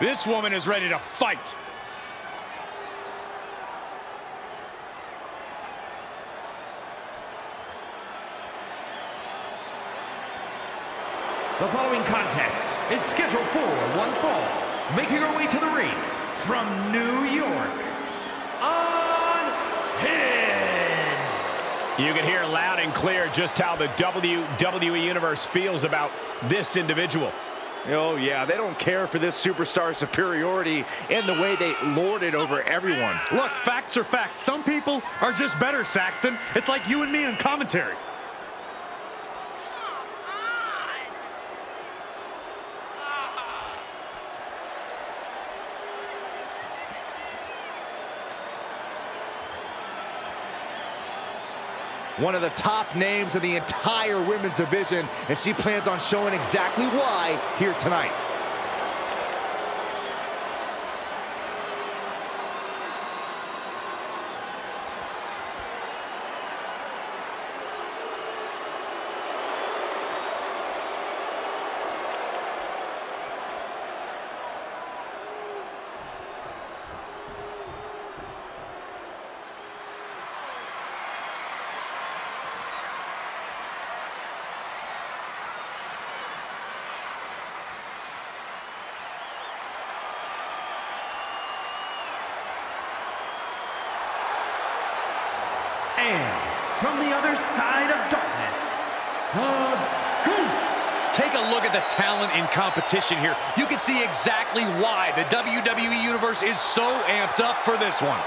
This woman is ready to fight. The following contest is scheduled for one fall. Making her way to the ring from New York, Unhinged. You can hear loud and clear just how the WWE Universe feels about this individual. Oh, yeah, they don't care for this superstar superiority and the way they lord it over everyone. Look, facts are facts. Some people are just better, Saxton. It's like you and me in commentary. One of the top names in the entire women's division, and she plans on showing exactly why here tonight. And from the other side of darkness, the Ghost. Take a look at the talent in competition here. You can see exactly why the WWE Universe is so amped up for this one.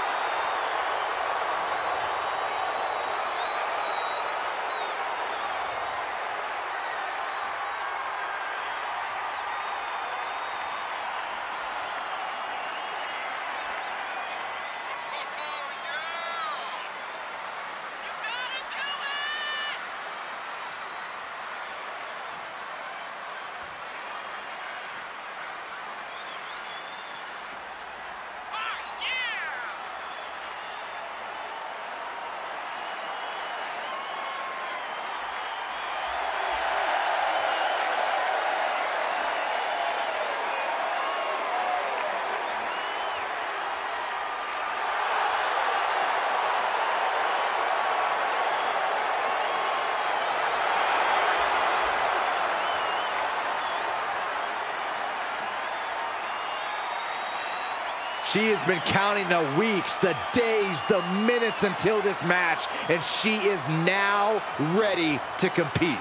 She has been counting the weeks, the days, the minutes until this match, and she is now ready to compete.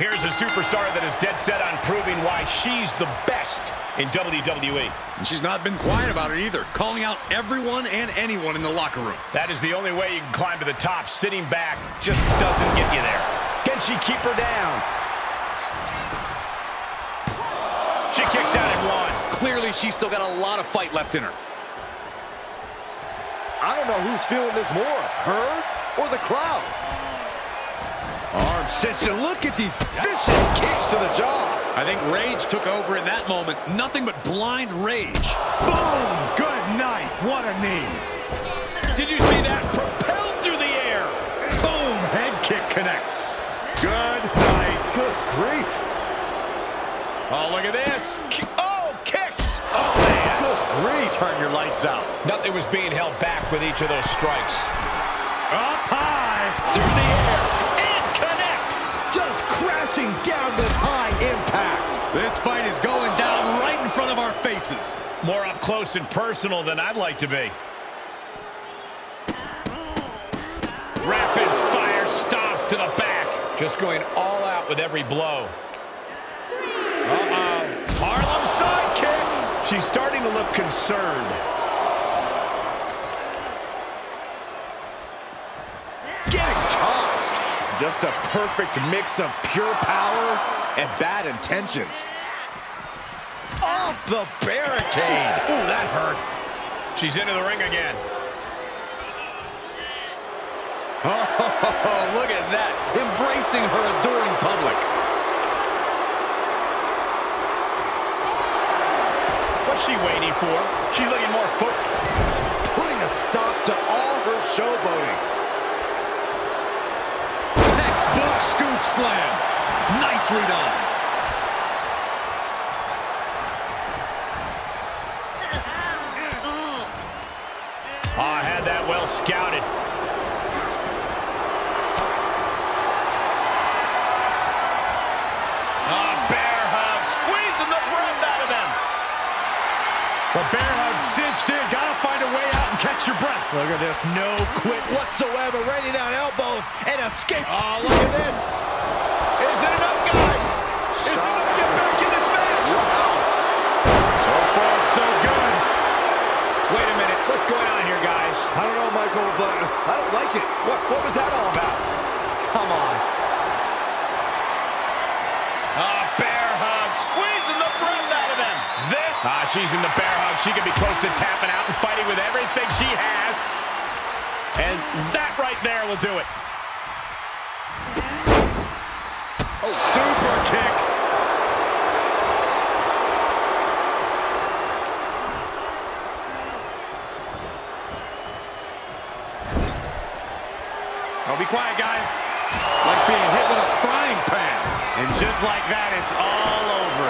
Here's a superstar that is dead set on proving why she's the best in WWE. And she's not been quiet about it either, calling out everyone and anyone in the locker room. That is the only way you can climb to the top. Sitting back just doesn't get you there. Can she keep her down? She kicks out at one. Clearly, she's still got a lot of fight left in her. I don't know who's feeling this more, her or the crowd. Arm cinched, look at these vicious kicks to the jaw. I think rage took over in that moment. Nothing but blind rage. Boom! Good night. What a knee. Did you see that? Propelled through the air. Boom! Head kick connects. Good night. Good grief. Oh, look at this. Oh, kicks. Oh, man. Good grief. Turn your lights out. Nothing was being held back with each of those strikes. Crashing down with high impact. This fight is going down right in front of our faces. More up close and personal than I'd like to be. Rapid fire stops to the back. Just going all out with every blow. Uh-oh. Harlem sidekick. She's starting to look concerned. Just a perfect mix of pure power and bad intentions. Off the barricade. Ooh, that hurt. She's into the ring again. Oh, look at that. Embracing her adoring public. What's she waiting for? She's looking more foot. Putting a stop to all her showboating. Textbook scoop slam. Nicely done. Oh, had that well scouted. Oh, bear hug, squeezing the breath out of them. The bear hug cinched in. Gotta find a way out catch your breath. Look at this. No quit whatsoever. Raining down elbows and escape. Oh, look at this. Is it enough, guys? Is it enough to get back in this match? So far, so good. Wait a minute. What's going on here, guys? I don't know, Michael, but I don't like it. What, what was that all about? Come on. Ah, bear hug, squeezing the breath out of them. This. Ah, she's in the bear hug. She could be close to tapping out and fighting with everything she has. And that right there will do it. Oh, super kick. Oh, be quiet, guys. Like being hit with a frying pan. And just like that, it's all over.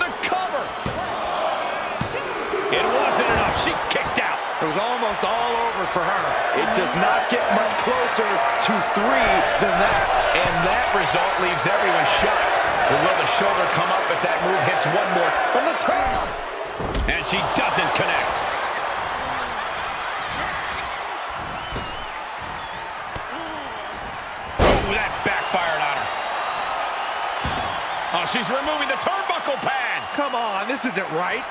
The cover. It wasn't enough. She kicked out. It was almost all over for her. It does not get much closer to three than that. And that result leaves everyone shocked. But will the shoulder come up if that move hits one more? From the top. And she doesn't connect. Oh, that backfired on her. Oh, she's removing the turnbuckle pad. Come on, this isn't right.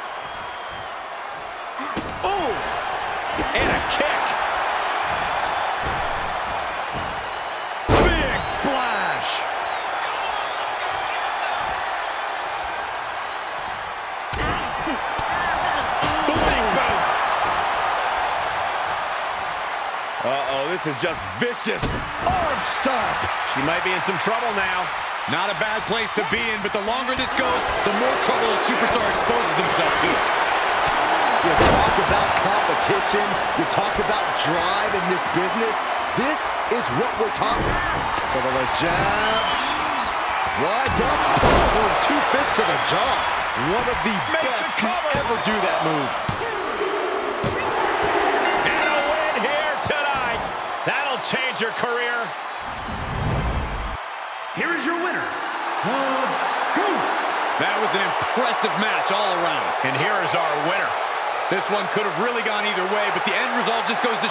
Ooh, and a kick. Big splash. Boot. Uh-oh, this is just vicious. Arm stomp. She might be in some trouble now. Not a bad place to be in, but the longer this goes, the more trouble a superstar exposes themselves to. You talk about competition. You talk about drive in this business. This is what we're talking. Couple of jabs. Wide up. Oh, two fists to the jaw. One of the Makes best the to ever do that move. And a win here tonight. That'll change your career. Here is your winner, the Ghost. That was an impressive match all around. And here is our winner. This one could have really gone either way, but the end result just goes to